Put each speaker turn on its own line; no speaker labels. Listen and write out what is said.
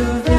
the